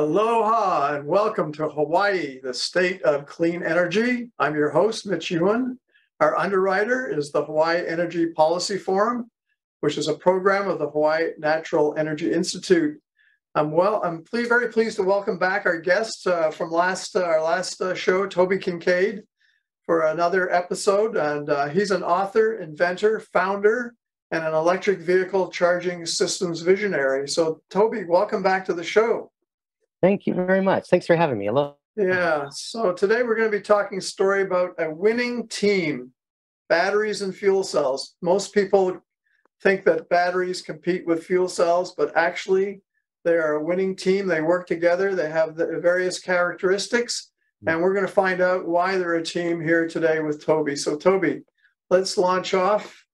Aloha and welcome to Hawaii, the state of clean energy. I'm your host, Mitch Ewan. Our underwriter is the Hawaii Energy Policy Forum, which is a program of the Hawaii Natural Energy Institute. I'm well. I'm ple- very pleased to welcome back our guest uh, from last uh, our last uh, show, Toby Kinkaid, for another episode. And uh, he's an author, inventor, founder, and an electric vehicle charging systems visionary. So, Toby, welcome back to the show. Thank you very much. Thanks for having me. Hello. Yeah. So today we're going to be talking a story about a winning team, batteries and fuel cells. Most people think that batteries compete with fuel cells, but actually they are a winning team. They work together. They have the various characteristics, and we're going to find out why they're a team here today with Toby. So Toby, let's launch off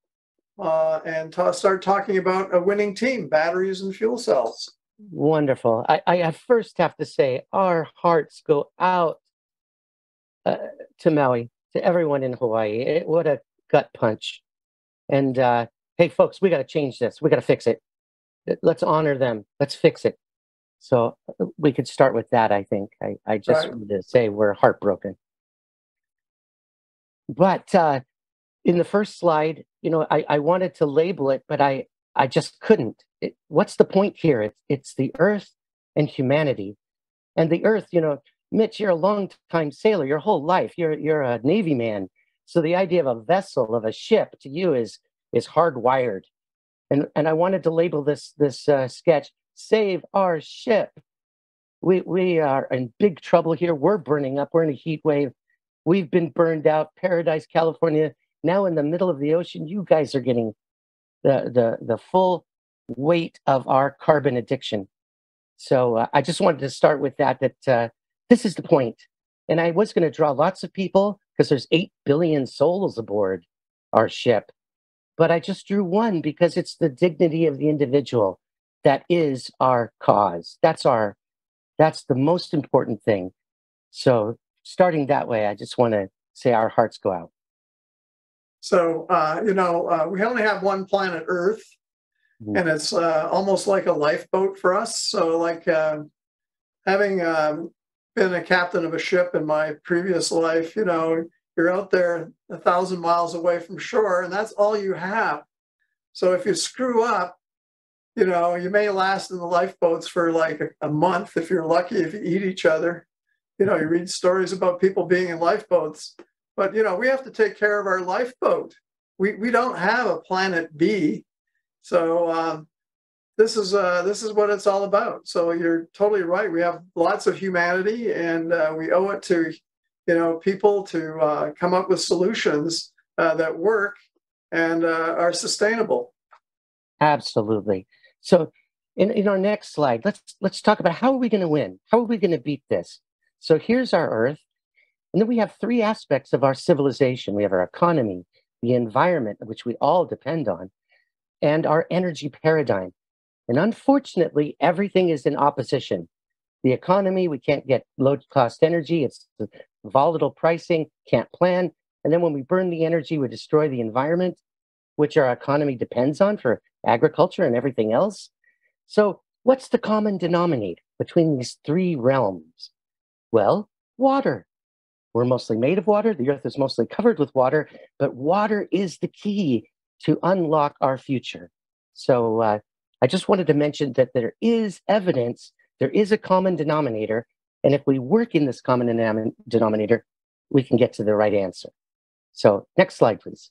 uh, and start talking about a winning team, batteries and fuel cells. Wonderful. I, I first have to say our hearts go out uh, to Maui, to everyone in Hawaii. It, what a gut punch. And uh, hey, folks, we got to change this. We got to fix it. Let's honor them. Let's fix it. So uh, we could start with that, I think. I, I just right. wanted to say we're heartbroken. But uh, in the first slide, you know, I, I wanted to label it, but I, I just couldn't. It, what's the point here? It's, it's the earth and humanity. And the earth, you know, Mitch, you're a long time sailor, your whole life. You're, you're a Navy man. So the idea of a vessel, of a ship to you is, is hardwired. And, and I wanted to label this, this uh, sketch, Save Our Ship. We, we are in big trouble here. We're burning up. We're in a heat wave. We've been burned out. Paradise, California, now in the middle of the ocean. You guys are getting the the the full weight of our carbon addiction. So uh, I just wanted to start with that. That uh, this is the point, and I was going to draw lots of people because there's eight billion souls aboard our ship, but I just drew one because it's the dignity of the individual that is our cause. That's our that's the most important thing. So starting that way, I just want to say our hearts go out. So, uh, you know, uh, we only have one planet Earth, mm-hmm. and it's uh, almost like a lifeboat for us. So, like uh, having um, been a captain of a ship in my previous life, you know, you're out there a thousand miles away from shore, and that's all you have. So, if you screw up, you know, you may last in the lifeboats for like a, a month if you're lucky, if you eat each other. You know, you read stories about people being in lifeboats but you know, we have to take care of our lifeboat. We we don't have a planet B, so um, this is uh, this is what it's all about. So you're totally right. We have lots of humanity, and uh, we owe it to you know people to uh, come up with solutions uh, that work and uh, are sustainable. Absolutely. So in, in our next slide, let's let's talk about how are we going to win? How are we going to beat this? So here's our Earth. And then we have three aspects of our civilization we have our economy, the environment, which we all depend on, and our energy paradigm. And unfortunately, everything is in opposition. The economy, we can't get low cost energy, it's volatile pricing, can't plan. And then when we burn the energy, we destroy the environment, which our economy depends on for agriculture and everything else. So, what's the common denominator between these three realms? Well, water. We're mostly made of water. The earth is mostly covered with water, but water is the key to unlock our future. So uh, I just wanted to mention that there is evidence, there is a common denominator. And if we work in this common denom- denominator, we can get to the right answer. So next slide, please.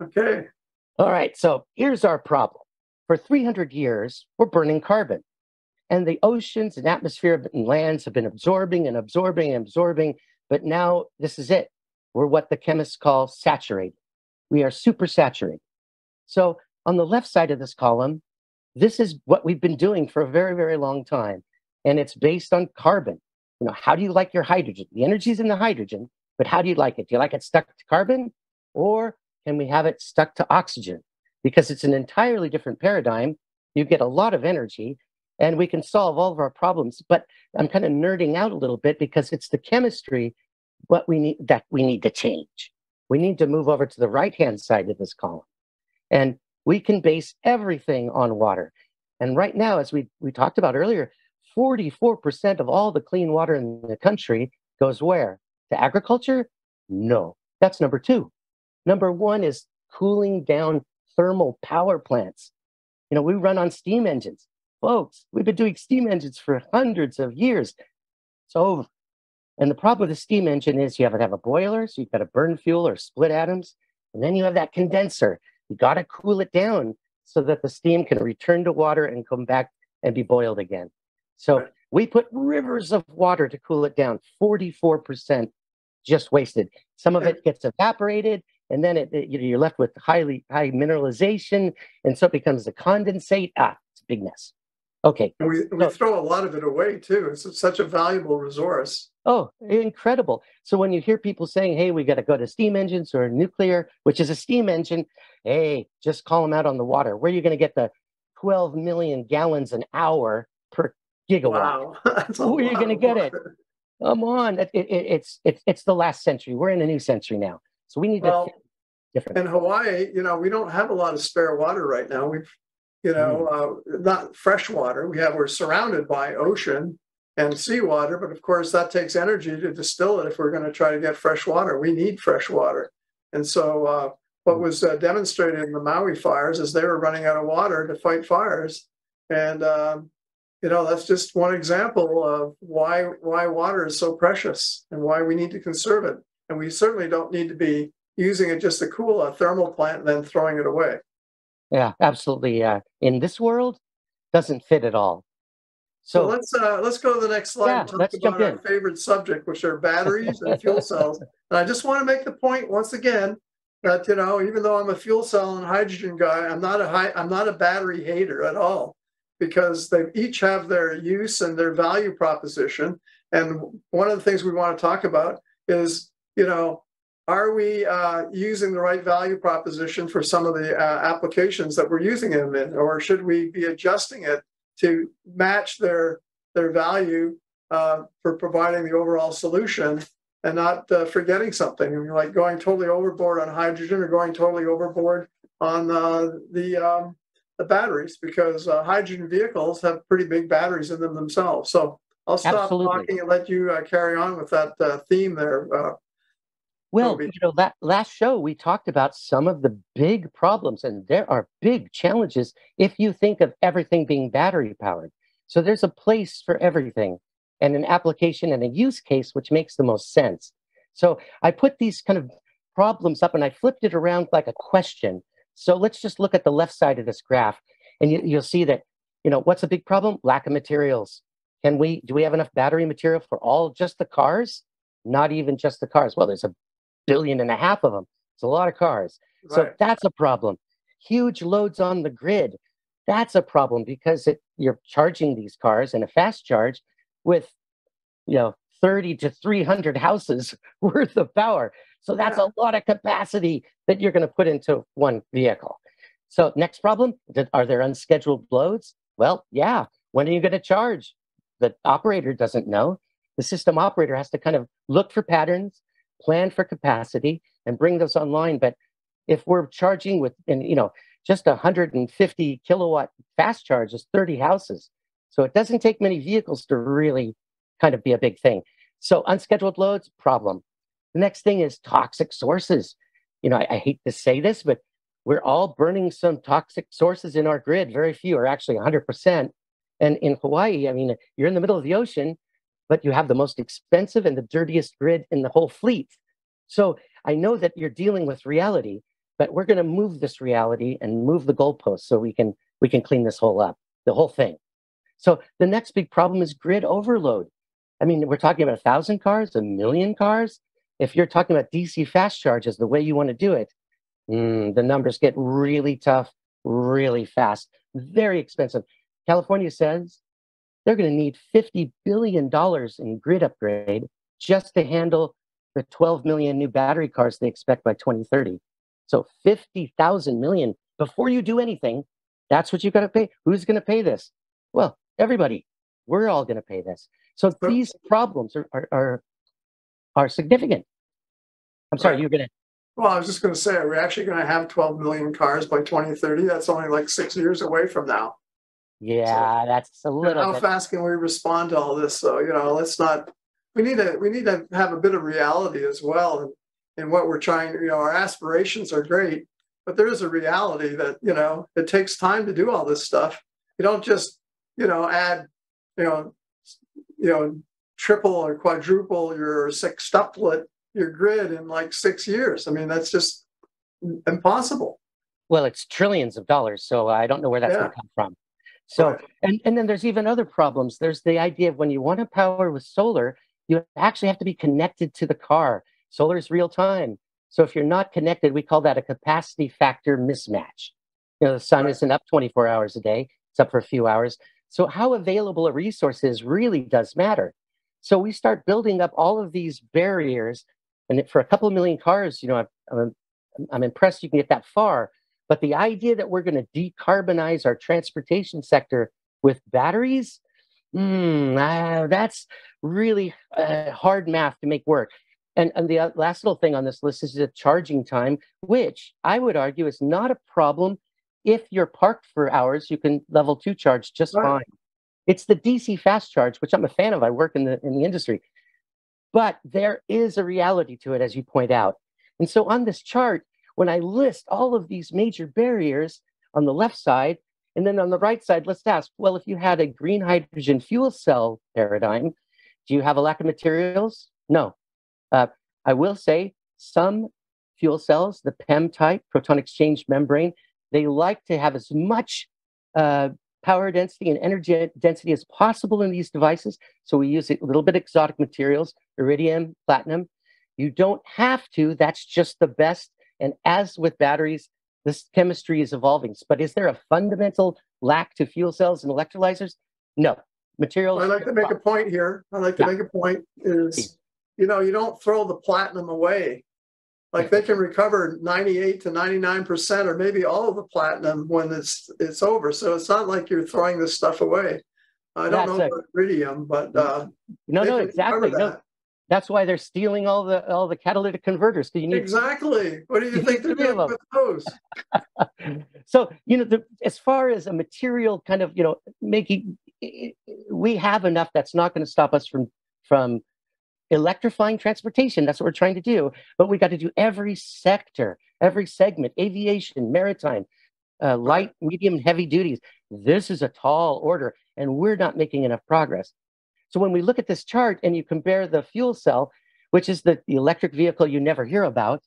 Okay. All right. So here's our problem. For 300 years, we're burning carbon. And the oceans and atmosphere and lands have been absorbing and absorbing and absorbing. But now this is it. We're what the chemists call saturated. We are super saturated. So on the left side of this column, this is what we've been doing for a very, very long time. And it's based on carbon. You know, how do you like your hydrogen? The energy is in the hydrogen, but how do you like it? Do you like it stuck to carbon or can we have it stuck to oxygen? Because it's an entirely different paradigm. You get a lot of energy and we can solve all of our problems. But I'm kind of nerding out a little bit because it's the chemistry what we need that we need to change. We need to move over to the right hand side of this column. And we can base everything on water. And right now, as we, we talked about earlier, 44% of all the clean water in the country goes where? To agriculture? No. That's number two. Number one is cooling down thermal power plants. You know, we run on steam engines. Folks, we've been doing steam engines for hundreds of years. It's over. And the problem with a steam engine is you have to have a boiler, so you've got to burn fuel or split atoms. And then you have that condenser. You got to cool it down so that the steam can return to water and come back and be boiled again. So we put rivers of water to cool it down, 44% just wasted. Some of it gets evaporated, and then it, it, you're left with highly high mineralization, and so it becomes a condensate. Ah, it's a big mess. Okay. And we, we so, throw a lot of it away too. It's such a valuable resource. Oh, incredible. So when you hear people saying, hey, we got to go to steam engines or nuclear, which is a steam engine, hey, just call them out on the water. Where are you going to get the 12 million gallons an hour per gigawatt? Wow. Where are you going to get it? Come on. It, it, it's, it's, it's the last century. We're in a new century now. So we need well, to different. In Hawaii, you know, we don't have a lot of spare water right now. We've you know, mm. uh, not fresh water. We have we're surrounded by ocean and seawater, but of course that takes energy to distill it. If we're going to try to get fresh water, we need fresh water. And so, uh, what mm. was uh, demonstrated in the Maui fires is they were running out of water to fight fires, and um, you know that's just one example of why why water is so precious and why we need to conserve it. And we certainly don't need to be using it just to cool a thermal plant and then throwing it away. Yeah, absolutely. Uh, in this world, doesn't fit at all. So, so let's uh, let's go to the next slide yeah, and talk let's about our in. favorite subject, which are batteries and fuel cells. And I just want to make the point once again that you know, even though I'm a fuel cell and hydrogen guy, I'm not a high, I'm not a battery hater at all, because they each have their use and their value proposition. And one of the things we want to talk about is, you know, are we uh, using the right value proposition for some of the uh, applications that we're using them in, or should we be adjusting it to match their their value uh, for providing the overall solution and not uh, forgetting something, like going totally overboard on hydrogen or going totally overboard on uh, the um, the batteries, because uh, hydrogen vehicles have pretty big batteries in them themselves. So I'll stop Absolutely. talking and let you carry on with that theme there, well, you know, that last show we talked about some of the big problems, and there are big challenges if you think of everything being battery powered. So there's a place for everything and an application and a use case which makes the most sense. So I put these kind of problems up and I flipped it around like a question. So let's just look at the left side of this graph and you, you'll see that, you know, what's a big problem? Lack of materials. Can we, do we have enough battery material for all just the cars? Not even just the cars. Well, there's a billion and a half of them. It's a lot of cars. Right. So that's a problem. Huge loads on the grid. That's a problem because it, you're charging these cars in a fast charge with, you know, 30 to 300 houses worth of power. So that's yeah. a lot of capacity that you're going to put into one vehicle. So next problem, are there unscheduled loads? Well, yeah. When are you going to charge? The operator doesn't know. The system operator has to kind of look for patterns, plan for capacity and bring those online. But if we're charging with, and you know, just 150 kilowatt fast charge is 30 houses. So it doesn't take many vehicles to really kind of be a big thing. So unscheduled loads, problem. The next thing is toxic sources. You know, I, I hate to say this, but we're all burning some toxic sources in our grid. Very few are actually 100%. And in Hawaii, I mean, you're in the middle of the ocean but you have the most expensive and the dirtiest grid in the whole fleet. So I know that you're dealing with reality, but we're going to move this reality and move the goalposts so we can we can clean this whole up, the whole thing. So the next big problem is grid overload. I mean, we're talking about a thousand cars, a million cars. If you're talking about DC fast charges, the way you want to do it, mm, the numbers get really tough, really fast, very expensive. California says they're going to need $50 billion in grid upgrade just to handle the 12 million new battery cars they expect by 2030. So 50,000 million before you do anything, that's what you've got to pay. Who's going to pay this? Well, everybody. We're all going to pay this. So these problems are, are, are, are significant. I'm sorry, right. you're going to. Well, I was just going to say, are we actually going to have 12 million cars by 2030? That's only like six years away from now. Yeah, that's a little. How bit- fast can we respond to all this? So, you know, let's not, we need to, we need to have a bit of reality as well. in in what we're trying, you know, our aspirations are great, but there is a reality that, you know, it takes time to do all this stuff. You don't just, you know, add, you know, you know, triple or quadruple your sextuplet, your grid in like six years. I mean, that's just impossible. Well, it's trillions of dollars, so I don't know where that's Yeah. going to come from. So, Right. and, and then there's even other problems. There's the idea of when you want to power with solar, you actually have to be connected to the car. Solar is real time. So if you're not connected, we call that a capacity factor mismatch. You know, the sun Right. isn't up 24 hours a day, it's up for a few hours. So how available a resource is really does matter. So we start building up all of these barriers. And for a couple of million cars, you know, I'm, I'm, I'm impressed you can get that far. But the idea that we're going to decarbonize our transportation sector with batteries, mm, ah, that's really uh, hard math to make work. And, and the uh, last little thing on this list is the charging time, which I would argue is not a problem. If you're parked for hours, you can level two charge just Right. fine. It's the DC fast charge, which I'm a fan of. I work in the in the industry, but there is a reality to it, as you point out. And so on this chart, when I list all of these major barriers on the left side, and then on the right side, let's ask, well, if you had a green hydrogen fuel cell paradigm, do you have a lack of materials? No. Uh, I will say some fuel cells, the PEM type, proton exchange membrane, they like to have as much uh, power density and energy density as possible in these devices. So we use a little bit exotic materials, iridium, platinum. You don't have to, that's just the best. And as with batteries, this chemistry is evolving. But is there a fundamental lack to fuel cells and electrolyzers? No. Materials. I'd like to make a point here. I'd like to Yeah. make a point is, you know, you don't throw the platinum away. Like they can recover ninety-eight to ninety-nine percent or maybe all of the platinum when it's, it's over. So it's not like you're throwing this stuff away. I don't That's know a- about iridium, but, uh. no, no, exactly. No. That's why they're stealing all the all the catalytic converters. You need Exactly. What do you You think they're need three of doing with those? so you know the, as far as a material kind of you know making we have enough that's not going to stop us from from electrifying transportation that's what we're trying to do but we got to do every sector every segment aviation maritime uh, light medium and heavy duties this is a tall order and we're not making enough progress so when we look at this chart and you compare the fuel cell which is the, the electric vehicle you never hear about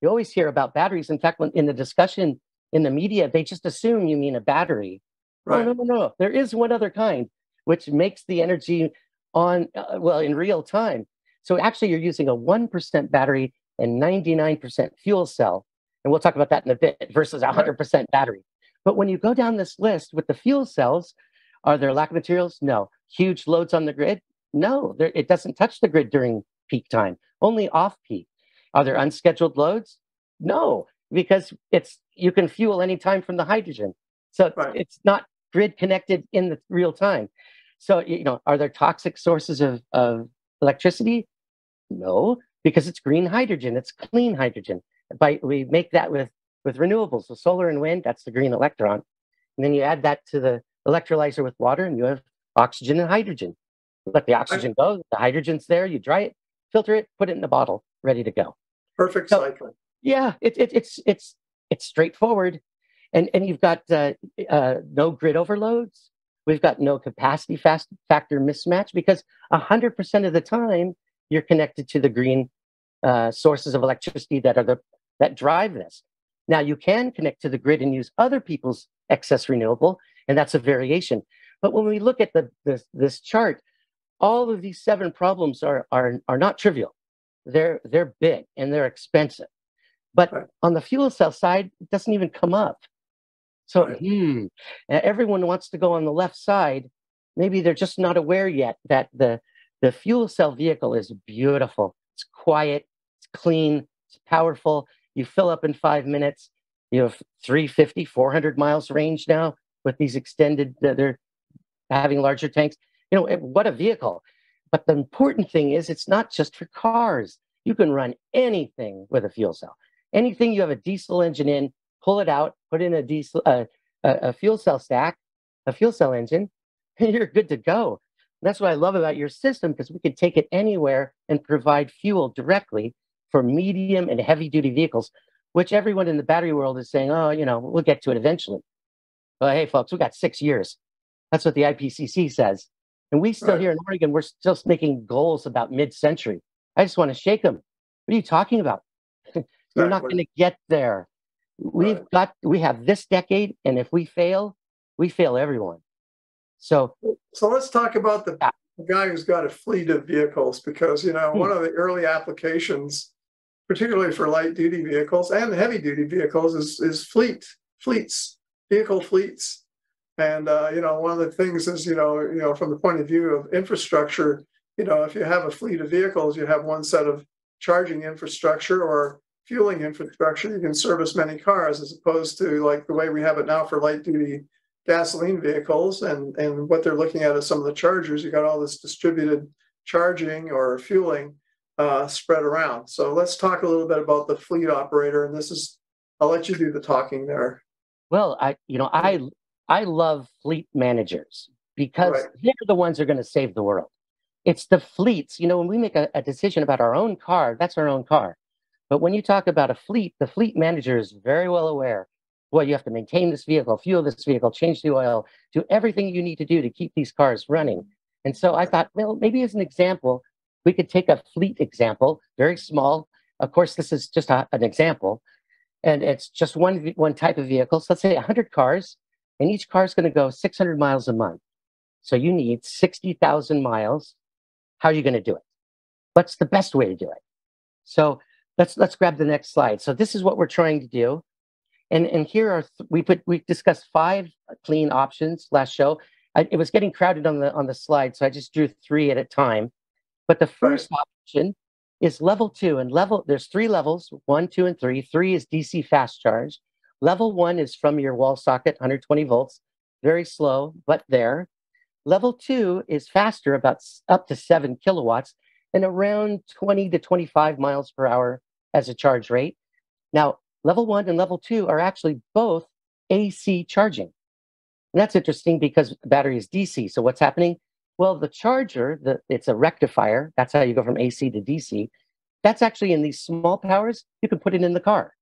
you always hear about batteries in fact when in the discussion in the media, they just assume you mean a battery. Right. No, no, no, no. There is one other kind which makes the energy on, uh, well, in real time. So actually, you're using a 1% battery and 99% fuel cell. And we'll talk about that in a bit versus a 100% battery. But when you go down this list with the fuel cells, are there lack of materials? No. Huge loads on the grid? No. There, it doesn't touch the grid during peak time, only off peak. Are there unscheduled loads? No, because it's you can fuel anytime from the hydrogen. So Right. it's not grid connected in the real time. So you know, are there toxic sources of, of electricity? No, because it's green hydrogen, it's clean hydrogen. By we make that with with renewables, so solar and wind, that's the green electron. And then you add that to the electrolyzer with water and you have oxygen and hydrogen. Let the oxygen go, the hydrogen's there, you dry it, filter it, put it in a bottle, ready to go. Perfect So- cycle. Yeah, it, it, it's it's it's straightforward, and and you've got uh, uh, no grid overloads. We've got no capacity fast factor mismatch because hundred percent of the time you're connected to the green uh, sources of electricity that are the that drive this. Now you can connect to the grid and use other people's excess renewable, and that's a variation. But when we look at the this, this chart, all of these seven problems are are are not trivial. They're they're big and they're expensive. But Right. on the fuel cell side, it doesn't even come up. So Right. hmm, everyone wants to go on the left side. Maybe they're just not aware yet that the the fuel cell vehicle is beautiful. It's quiet, it's clean, it's powerful. You fill up in five minutes. You have 350, 400 miles range now with these extended, uh, they're having larger tanks. You know, what a vehicle. But the important thing is it's not just for cars. You can run anything with a fuel cell. Anything you have a diesel engine in, pull it out, put in a diesel uh, a, a fuel cell stack, a fuel cell engine, and you're good to go. That's what I love about your system because we can take it anywhere and provide fuel directly for medium and heavy duty vehicles, which everyone in the battery world is saying, oh, you know, we'll get to it eventually. But hey, folks, we got six years. That's what the IPCC says. And we still right. here in Oregon, we're still making goals about mid century. I just want to shake them. What are you talking about? You're not going to get there. We've right. got, we have this decade, and if we fail, we fail everyone. So, so let's talk about the guy who's got a fleet of vehicles because you know hmm. one of the early applications, particularly for light duty vehicles and heavy duty vehicles, is is fleet fleets vehicle fleets. And uh, you know, one of the things is you know, you know, from the point of view of infrastructure, you know, if you have a fleet of vehicles, you have one set of charging infrastructure or fueling infrastructure. You can service many cars as opposed to like the way we have it now for light duty gasoline vehicles. And and what they're looking at is some of the chargers. You got all this distributed charging or fueling uh, spread around. So let's talk a little bit about the fleet operator. And this is, I'll let you do the talking there. Well, I, you know, I, I love fleet managers because right. they're the ones that are going to save the world. It's the fleets. You know, when we make a, a decision about our own car, that's our own car. But when you talk about a fleet, the fleet manager is very well aware. Well, you have to maintain this vehicle, fuel this vehicle, change the oil, do everything you need to do to keep these cars running. And so I thought, well, maybe as an example, we could take a fleet example, very small. Of course, this is just a, an example, and it's just one one type of vehicle. So let's say 100 cars, and each car is going to go 600 miles a month. So you need 60,000 miles. How are you going to do it? What's the best way to do it? So let's let's grab the next slide. So this is what we're trying to do, and and here are we put we discussed five clean options last show. I, it was getting crowded on the on the slide, so I just drew three at a time. But the first option is level two. And level, there's three levels, one, two, and three. Three is DC fast charge. Level one is from your wall socket, 120 volts, very slow, but there. Level two is faster, about up to seven kilowatts, and around 20 to 25 miles per hour as a charge rate. Now, level one and level two are actually both AC charging. And that's interesting because the battery is DC. So what's happening? Well, the charger, the, it's a rectifier. That's how you go from AC to DC. That's actually in these small powers. You can put it in the car.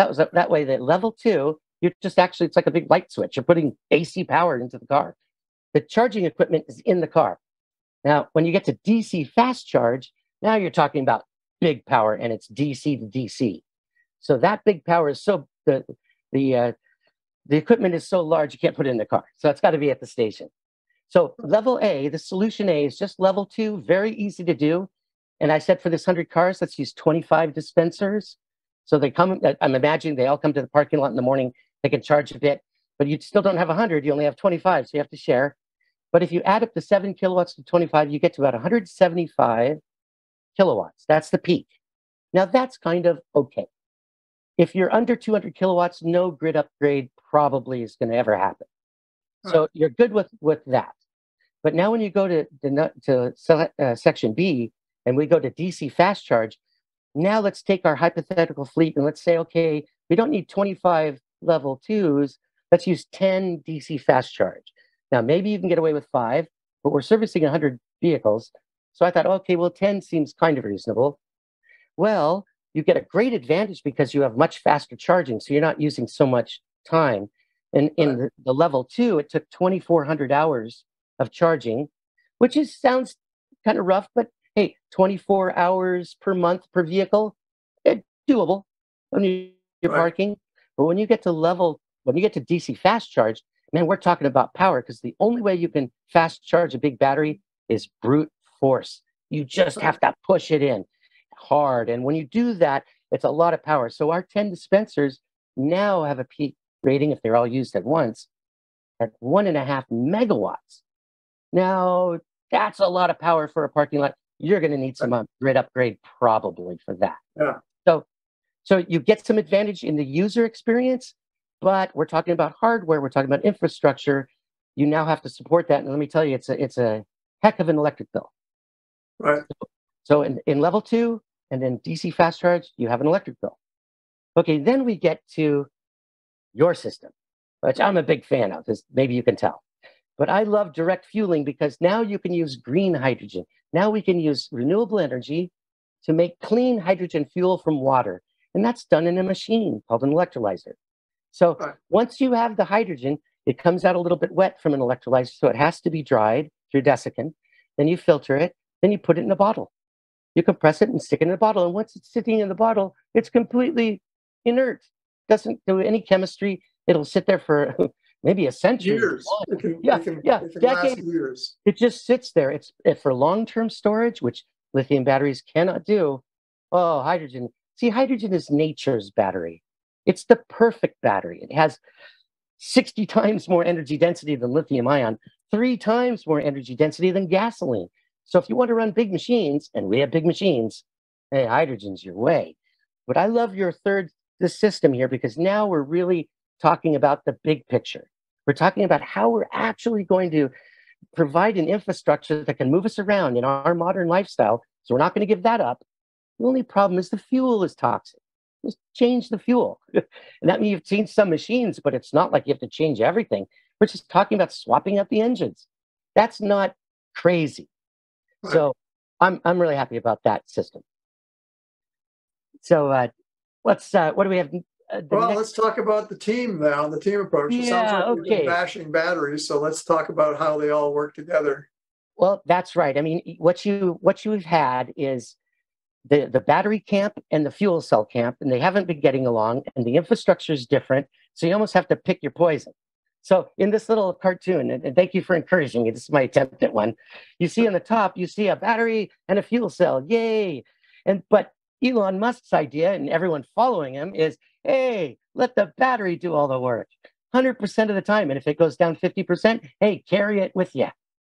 That was that way. That level two, you're just actually it's like a big light switch. You're putting AC power into the car. The charging equipment is in the car. Now, when you get to DC fast charge, now you're talking about big power, and it's DC to DC. So that big power is so the the uh, the equipment is so large you can't put it in the car. So it's got to be at the station. So level A, the solution A is just level two, very easy to do. And I said for this 100 cars, let's use 25 dispensers. So they come, I'm imagining they all come to the parking lot in the morning, they can charge a bit, but you still don't have 100, you only have 25, so you have to share. But if you add up the seven kilowatts to 25, you get to about 175 kilowatts. That's the peak. Now that's kind of okay. If you're under 200 kilowatts, no grid upgrade probably is going to ever happen. So you're good with with that. But now when you go to, to, to uh, section B and we go to DC fast charge, now let's take our hypothetical fleet and let's say, okay, we don't need 25 level twos. Let's use 10 DC fast charge. Now, maybe you can get away with five, but we're servicing 100 vehicles. So I thought, okay, well, 10 seems kind of reasonable. Well, you get a great advantage because you have much faster charging. So you're not using so much time. And in the, the level two, it took 2,400 hours of charging, which is sounds kind of rough, but hey, 24 hours per month per vehicle, it, eh, doable when you're right. parking. But when you get to level, when you get to DC fast charge, man, we're talking about power because the only way you can fast charge a big battery is brute force. You just have to push it in hard. And when you do that, it's a lot of power. So our 10 dispensers now have a peak rating, if they're all used at once, at one and a half megawatts. Now, that's a lot of power for a parking lot. You're going to need some uh, grid upgrade probably for that. Yeah. So, so you get some advantage in the user experience, but we're talking about hardware. We're talking about infrastructure. You now have to support that. And let me tell you, it's a it's a heck of an electric bill. Right. So, so in, in level two and then DC fast charge, you have an electric bill. Okay, then we get to your system, which I'm a big fan of, as maybe you can tell. But I love direct fueling because now you can use green hydrogen. Now we can use renewable energy to make clean hydrogen fuel from water. And that's done in a machine called an electrolyzer. So once you have the hydrogen, it comes out a little bit wet from an electrolyzer. So it has to be dried through desiccant. Then you filter it. Then you put it in a bottle. You compress it and stick it in a bottle. And once it's sitting in the bottle, it's completely inert. Doesn't do any chemistry. It'll sit there for maybe a century. Years. It can, Yeah, it can, yeah, it decades. years. It just sits there. It's for long-term storage, which lithium batteries cannot do. Oh, hydrogen. See, hydrogen is nature's battery. It's the perfect battery. It has 60 times more energy density than lithium ion, three times more energy density than gasoline. So if you want to run big machines, and we have big machines, hey, hydrogen's your way. But I love your third the system here because now we're really talking about the big picture. We're talking about how we're actually going to provide an infrastructure that can move us around in our modern lifestyle. So we're not going to give that up. The only problem is the fuel is toxic. Just change the fuel. and that means you've changed some machines, but it's not like you have to change everything. We're just talking about swapping out the engines. That's not crazy. Right. So I'm I'm really happy about that system. So uh, what's uh, what do we have? Uh, Well, next- let's talk about the team now, the team approach. It sounds Yeah, like we've been okay. bashing batteries, so let's talk about how they all work together. Well, that's right. I mean, what you what you've had is the the battery camp and the fuel cell camp, and they haven't been getting along, and the infrastructure is different. So you almost have to pick your poison. So in this little cartoon, and, and thank you for encouraging me. This is my attempt at one. You see on the top, you see a battery and a fuel cell. Yay! And but Elon Musk's idea, and everyone following him, is hey, let the battery do all the work, hundred percent of the time. And if it goes down fifty percent, hey, carry it with you.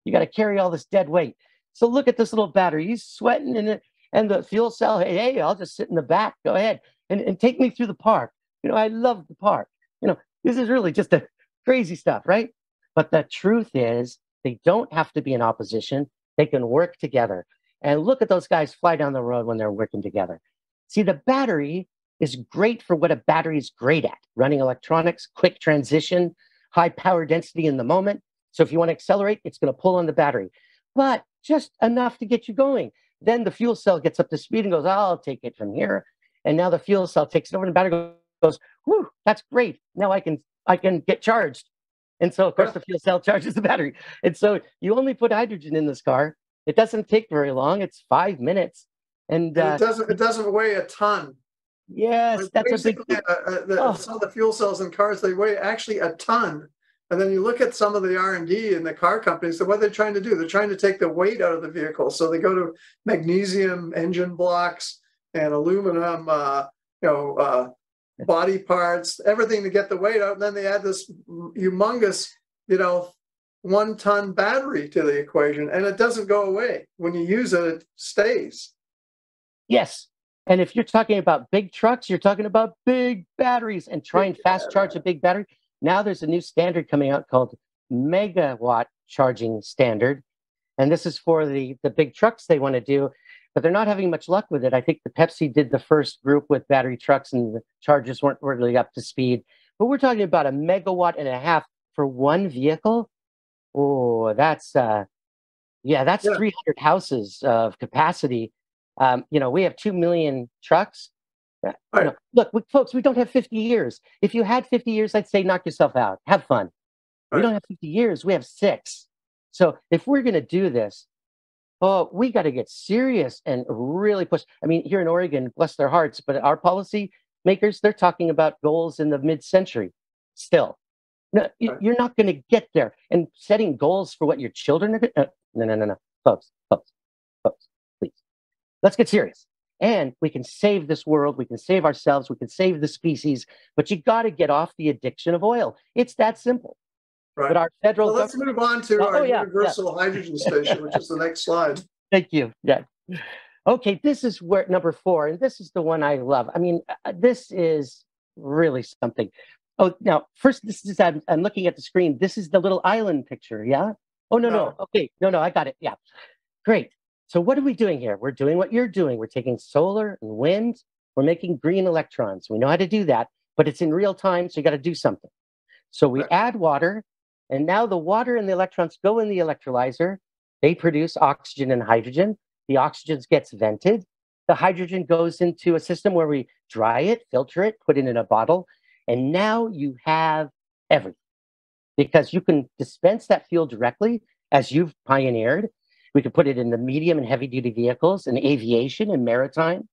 You got to carry all this dead weight. So look at this little battery. He's sweating in it. And the fuel cell, hey, hey, I'll just sit in the back. Go ahead and, and take me through the park. You know, I love the park. You know, this is really just a crazy stuff, right? But the truth is, they don't have to be in opposition. They can work together. And look at those guys fly down the road when they're working together. See, the battery is great for what a battery is great at running electronics, quick transition, high power density in the moment. So if you want to accelerate, it's going to pull on the battery, but just enough to get you going. Then the fuel cell gets up to speed and goes, I'll take it from here. And now the fuel cell takes it over and the battery goes, whew, that's great. Now I can I can get charged. And so of course the fuel cell charges the battery. And so you only put hydrogen in this car. It doesn't take very long. It's five minutes. And And uh, it doesn't, it doesn't weigh a ton. yes, that's a big uh, uh, the- Oh. Some of the fuel cells in cars, they weigh actually a ton. And then you look at some of the R and D in the car companies, so what they're trying to do, they're trying to take the weight out of the vehicle. So they go to magnesium engine blocks and aluminum, uh, you know, uh, body parts, everything to get the weight out. And then they add this humongous, you know, one ton battery to the equation and it doesn't go away. When you use it, it stays. Yes. And if you're talking about big trucks, you're talking about big batteries and try and fast charge a big battery. Now there's a new standard coming out called megawatt charging standard. And this is for the, the big trucks they want to do, but they're not having much luck with it. I think the Pepsi did the first group with battery trucks and the chargers weren't really up to speed. But we're talking about a megawatt and a half for one vehicle. Oh, that's uh yeah, that's Yeah. 300 houses of capacity um, you know, we have 2 million trucks. Uh, you know, look, we, folks, we don't have 50 years. If you had 50 years, I'd say knock yourself out, have fun. We don't have 50 years, we have six. So if we're going to do this, oh, we got to get serious and really push. I mean, here in Oregon, bless their hearts, but our policy makers, they're talking about goals in the mid century still. No, you, you're not going to get there. And setting goals for what your children are going to, no, no, no, no, folks, folks, folks, please. Let's get serious. And we can save this world. We can save ourselves. We can save the species. But you got to get off the addiction of oil. It's that simple. Right. But our federal Well, let's move on to Oh, our oh, yeah, yeah. universal hydrogen station, which is the next slide. Thank you. Yeah. Okay, this is where number four, and this is the one I love. I mean, uh, this is really something. Oh, now first, this is I'm, I'm looking at the screen. This is the little island picture. Yeah. Oh no, no. No. Okay, no, no, I got it. Yeah. Great. So what are we doing here? We're doing what you're doing. We're taking solar and wind. We're making green electrons. We know how to do that, but it's in real time, so you got to do something. So we Right. add water And now the water and the electrons go in the electrolyzer. They produce oxygen and hydrogen. The oxygen gets vented. The hydrogen goes into a system where we dry it, filter it, put it in a bottle. And now you have everything because you can dispense that fuel directly as you've pioneered. We could put it in the medium and heavy duty vehicles and aviation and maritime.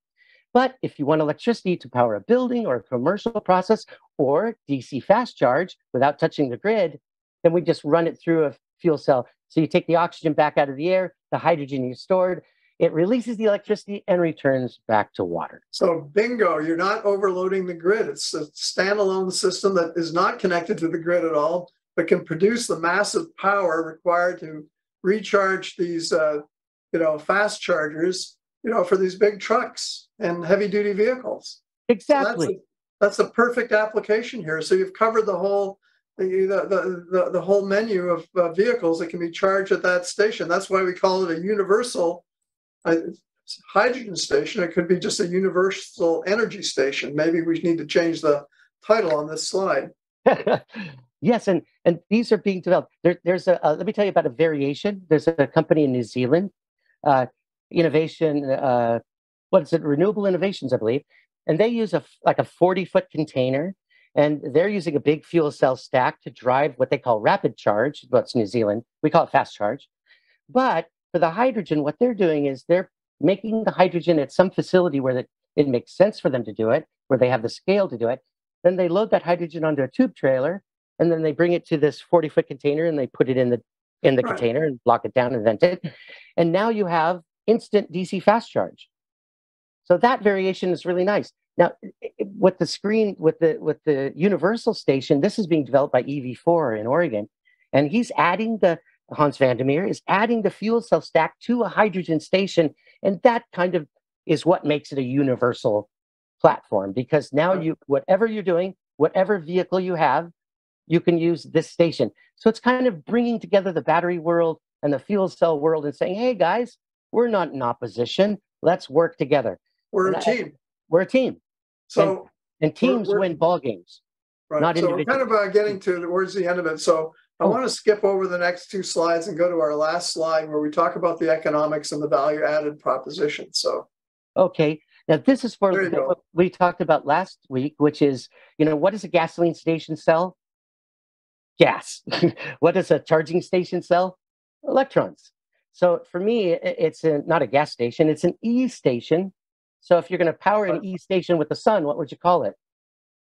But if you want electricity to power a building or a commercial process or DC fast charge without touching the grid, then we just run it through a fuel cell. So you take the oxygen back out of the air, the hydrogen you stored, it releases the electricity and returns back to water. So bingo, you're not overloading the grid. It's a standalone system that is not connected to the grid at all, but can produce the massive power required to recharge these, uh, you know, fast chargers, you know, for these big trucks and heavy duty vehicles. Exactly. So that's, a, that's a perfect application here. So you've covered the whole the, the, the, the whole menu of uh, vehicles that can be charged at that station. That's why we call it a universal uh, hydrogen station. It could be just a universal energy station. Maybe we need to change the title on this slide. yes, and and these are being developed. There, there's a uh, let me tell you about a variation. There's a company in New Zealand, uh, innovation. Uh, what is it? Renewable Innovations, I believe, and they use a like a 40 foot container and they're using a big fuel cell stack to drive what they call rapid charge. What's New Zealand? We call it fast charge. But for the hydrogen, what they're doing is they're making the hydrogen at some facility where the, it makes sense for them to do it, where they have the scale to do it. Then they load that hydrogen onto a tube trailer, and then they bring it to this 40 foot container and they put it in the in the right. container and lock it down and vent it. And now you have instant DC fast charge. So that variation is really nice. Now, with the screen, with the with the universal station, this is being developed by EV4 in Oregon, and he's adding the Hans van der Meer is adding the fuel cell stack to a hydrogen station, and that kind of is what makes it a universal platform because now you whatever you're doing, whatever vehicle you have, you can use this station. So it's kind of bringing together the battery world and the fuel cell world and saying, "Hey guys, we're not in opposition. Let's work together. We're and a team. We're a team." So and, and teams we're, we're, win ball games. Right. Not so we're kind of uh, getting to towards the end of it. So I oh. want to skip over the next two slides and go to our last slide where we talk about the economics and the value added proposition. So okay. Now this is for what we talked about last week, which is, you know, what does a gasoline station sell? Gas. what does a charging station sell? Electrons. So for me, it's a, not a gas station, it's an E station so if you're going to power an E station with the sun, what would you call it?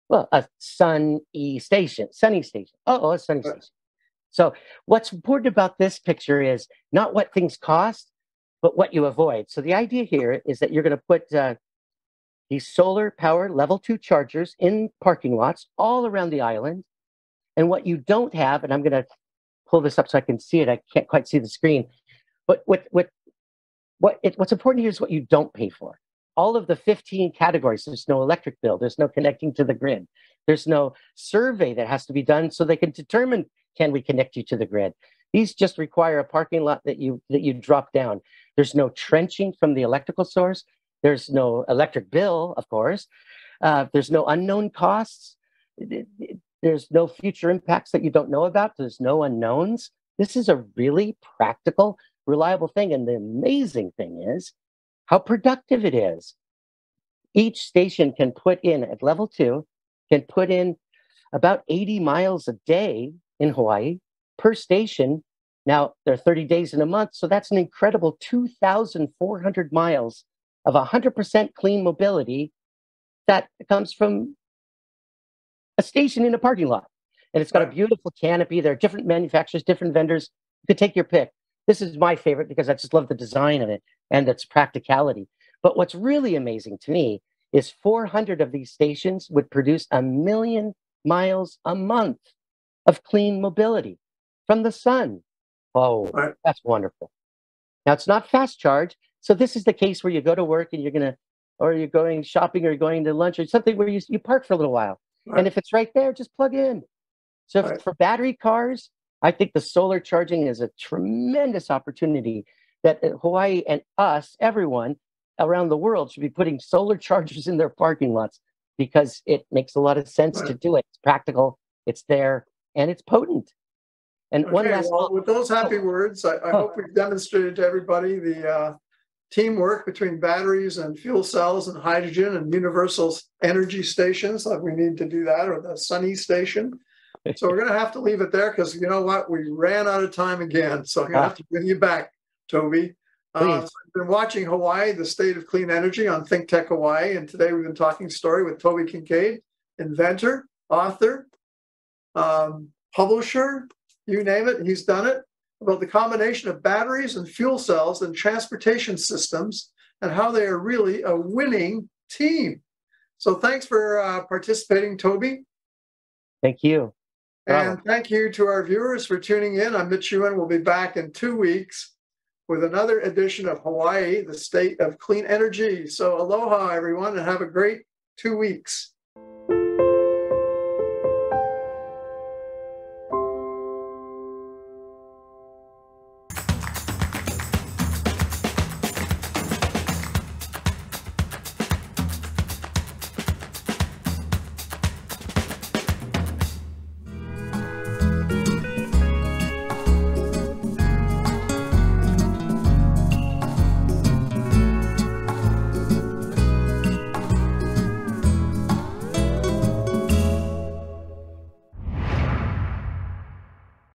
Well, a sun E station, sunny station. Oh, oh a sunny station. So what's important about this picture is not what things cost, but what you avoid. So the idea here is that you're going to put uh, these solar power level two chargers in parking lots all around the island. And what you don't have, and I'm going to pull this up so I can see it. I can't quite see the screen. But what what what it, what's important here is what you don't pay for all of the 15 categories. There's no electric bill. There's no connecting to the grid. There's no survey that has to be done so they can determine can we connect you to the grid. These just require a parking lot that you that you drop down. There's no trenching from the electrical source. There's no electric bill, of course. Uh, there's no unknown costs. There's no future impacts that you don't know about. There's no unknowns. This is a really practical, reliable thing. And the amazing thing is, how productive it is. Each station can put in at level two, can put in about 80 miles a day in Hawaii per station. Now, there are 30 days in a month, so that's an incredible 2,400 miles of 100% clean mobility that comes from a station in a parking lot. And it's got a beautiful canopy. There are different manufacturers, different vendors. You could take your pick. This is my favorite because I just love the design of it and its practicality. But what's really amazing to me is 400 of these stations would produce a million miles a month of clean mobility from the sun. Oh, right. that's wonderful. Now it's not fast charge. So this is the case where you go to work and you're going to, or you're going shopping or you're going to lunch or something where you, you park for a little while. Right. And if it's right there, just plug in. So right. for battery cars, I think the solar charging is a tremendous opportunity that uh, Hawaii and us, everyone around the world, should be putting solar chargers in their parking lots because it makes a lot of sense right. to do it. It's practical, it's there, and it's potent. And one Okay, last, well, with those happy words, I, I Oh. hope we've demonstrated to everybody the uh, teamwork between batteries and fuel cells and hydrogen and universal energy stations. Like we need to do that, or the Sunny Station. So we're gonna have to leave it there because you know what? We ran out of time again. So I'm gonna have to bring you back, Toby. Uh, so I've been watching Hawaii, the state of clean energy on Think Tech Hawaii, and today we've been talking story with Toby Kinkaid, inventor, author, um, publisher, you name it, he's done it, about the combination of batteries and fuel cells and transportation systems and how they are really a winning team. So thanks for uh, participating, Toby. thank you. And thank you to our viewers for tuning in. I'm Mitch Ewan. We'll be back in two weeks with another edition of Hawaii, the state of clean energy. So aloha, everyone, and have a great two weeks.